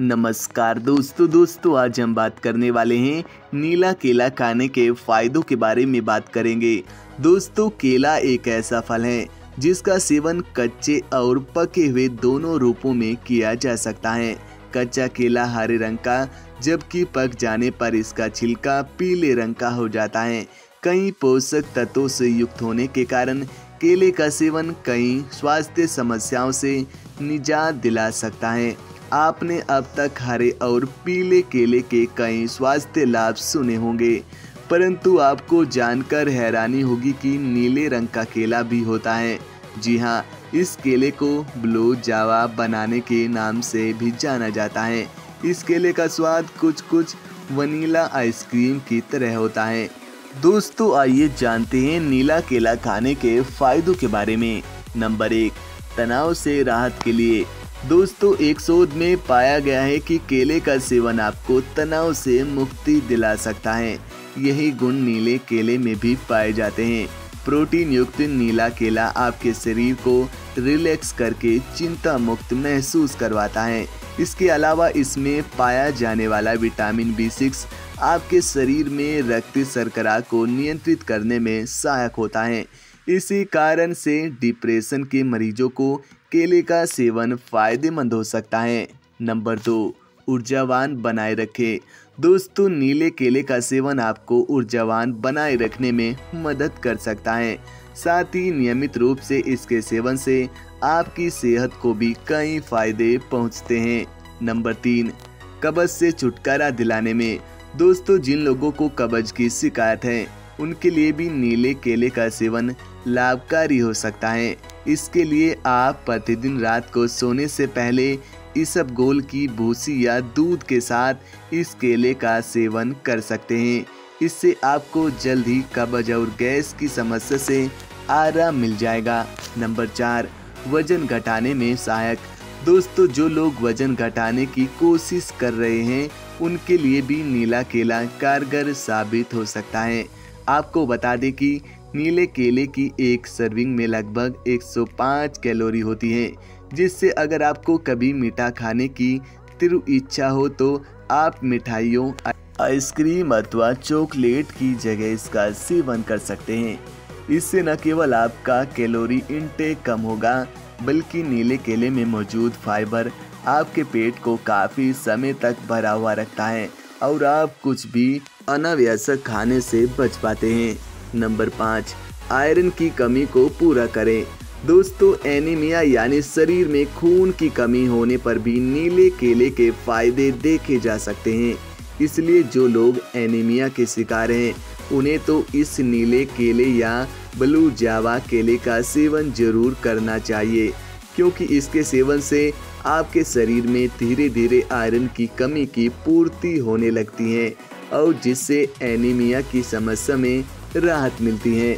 नमस्कार दोस्तों दोस्तों, आज हम बात करने वाले हैं नीला केला खाने के फायदों के बारे में बात करेंगे। दोस्तों, केला एक ऐसा फल है जिसका सेवन कच्चे और पके हुए दोनों रूपों में किया जा सकता है। कच्चा केला हरे रंग का, जबकि पक जाने पर इसका छिलका पीले रंग का हो जाता है। कई पोषक तत्वों से युक्त होने के कारण केले का सेवन कई स्वास्थ्य समस्याओं से निजात दिला सकता है। आपने अब तक हरे और पीले केले के कई स्वास्थ्य लाभ सुने होंगे, परंतु आपको जानकर हैरानी होगी कि नीले रंग का केला भी होता है। जी हाँ इस केले को ब्लू जावा बनाने के नाम से भी जाना जाता है। इस केले का स्वाद कुछ कुछ वनीला आइसक्रीम की तरह होता है। दोस्तों, आइए जानते हैं नीला केला खाने के फायदों के बारे में। नंबर एक, तनाव से राहत के लिए। दोस्तों, एक शोध में पाया गया है कि केले का सेवन आपको तनाव से मुक्ति दिला सकता है। यही गुण नीले केले में भी पाए जाते हैं। प्रोटीन युक्त नीला केला आपके शरीर को रिलैक्स करके चिंता मुक्त महसूस करवाता है। इसके अलावा इसमें पाया जाने वाला विटामिन बी सिक्स आपके शरीर में रक्त शर्करा को नियंत्रित करने में सहायक होता है। इसी कारण से डिप्रेशन के मरीजों को केले का सेवन फ़ायदेमंद हो सकता है। नंबर दो, ऊर्जावान बनाए रखे। दोस्तों, नीले केले का सेवन आपको ऊर्जावान बनाए रखने में मदद कर सकता है। साथ ही नियमित रूप से इसके सेवन से आपकी सेहत को भी कई फ़ायदे पहुँचते हैं। नंबर तीन, कब्ज से छुटकारा दिलाने में। दोस्तों, जिन लोगों को कब्ज की शिकायत है उनके लिए भी नीले केले का सेवन लाभकारी हो सकता है। इसके लिए आप प्रतिदिन रात को सोने से पहले इसब गोल की भूसी या दूध के साथ इस केले का सेवन कर सकते हैं। इससे आपको जल्द ही कब्ज और गैस की समस्या से आराम मिल जाएगा। नंबर चार, वज़न घटाने में सहायक। दोस्तों, जो लोग वज़न घटाने की कोशिश कर रहे हैं, उनके लिए भी नीला केला कारगर साबित हो सकता है। आपको बता दें कि नीले केले की एक सर्विंग में लगभग 105 कैलोरी होती है, जिससे अगर आपको कभी मीठा खाने की तीव्र इच्छा हो तो आप मिठाइयों, आइसक्रीम अथवा चॉकलेट की जगह इसका सेवन कर सकते हैं। इससे न केवल आपका कैलोरी इनटेक कम होगा, बल्कि नीले केले में मौजूद फाइबर आपके पेट को काफ़ी समय तक भरा हुआ रखता है। और आप कुछ भी अनावश्यक खाने से बच पाते हैं। नंबर पाँच, आयरन की कमी को पूरा करें। दोस्तों, एनीमिया यानी शरीर में खून की कमी होने पर भी नीले केले के फ़ायदे देखे जा सकते हैं। इसलिए जो लोग एनीमिया के शिकार हैं, उन्हें तो इस नीले केले या ब्लू जावा केले का सेवन ज़रूर करना चाहिए, क्योंकि इसके सेवन से आपके शरीर में धीरे धीरे आयरन की कमी की पूर्ति होने लगती है और जिससे एनीमिया की समस्या में राहत मिलती है।